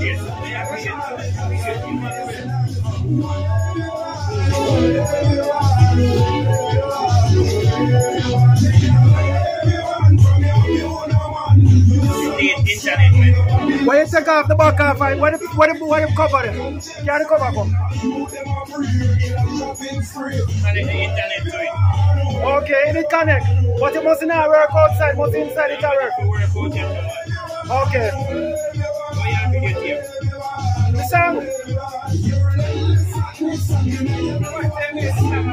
Yes, yeah, yeah. When you take off the back off, what if what if what if cover them? Can the cover come? Okay, it connect. But it must not work outside, must inside it work. Okay. The song.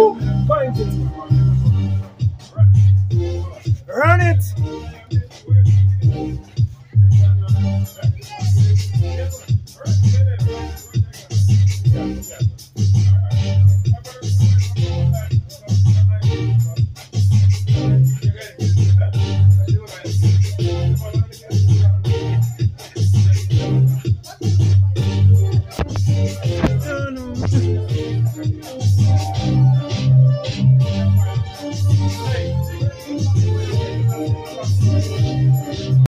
Whoop. Find it. Run it.